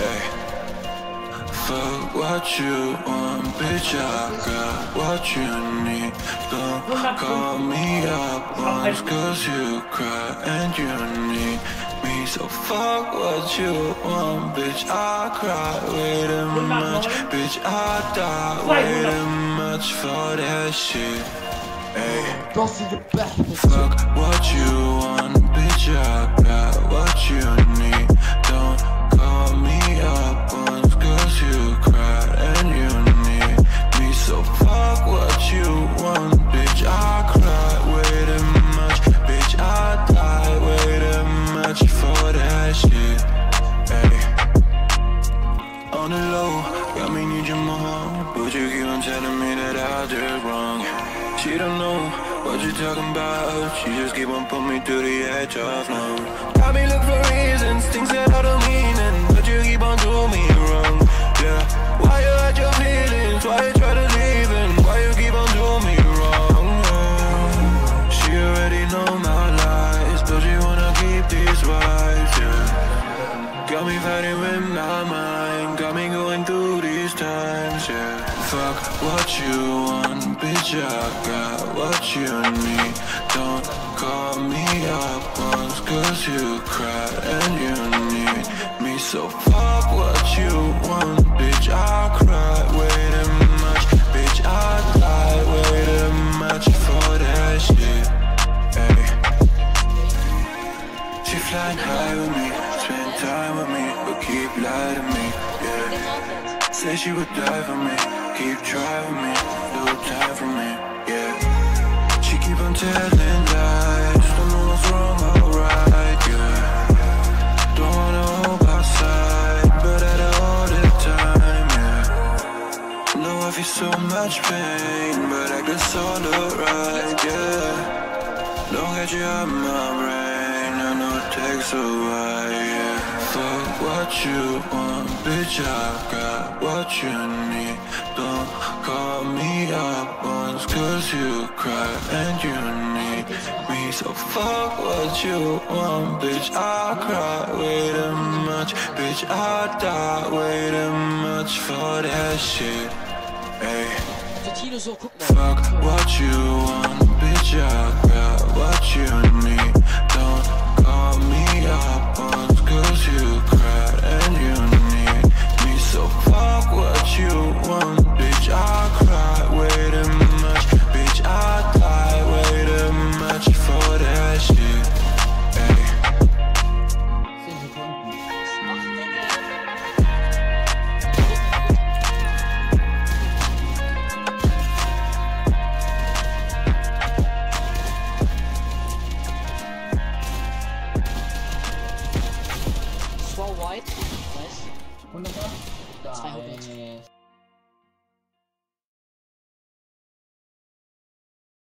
Hey. Fuck what you want, bitch, I got what you need. Don't call me up once, cause you cry and you need me. So fuck what you want, bitch, I cry way too much. Bitch, I die way too much for that shit. Hey. Fuck what you want. Telling me that I did wrong. She don't know what you talking about. She just keep on putting me to the edge of no. Got me look for reasons, things that I don't mean, and but you keep on doing me wrong. Yeah, why you hide your feelings? Why you try to leave and why you keep on doing me wrong? Yeah. She already know my lies, but she wanna keep these vibes. Yeah. Got me fighting with my mind, got me going through these times, yeah. Fuck what you want, bitch, I got what you need. Don't call me up once, cause you cry and you need me. So fuck what you want, bitch, I cried way too much, bitch, I died way too much for that shit, hey. She flying high with me, spend time with me, but keep lying to me, yeah. Say she would die for me, keep trying me, no time for me, yeah. She keep on telling lies, don't know what's wrong or right, yeah. Don't wanna hold my side, but at all the time, yeah. Know I feel so much pain, but I guess all alright, yeah. Don't get you out my brain, Know it takes a while, yeah. Fuck what you want, bitch, I got what you need. Don't call me up once, cause you cry and you need me. So fuck what you want, bitch, I cry way too much. Bitch, I die way too much for that shit, hey. Der Tino so, guck. Fuck what 我们的歌在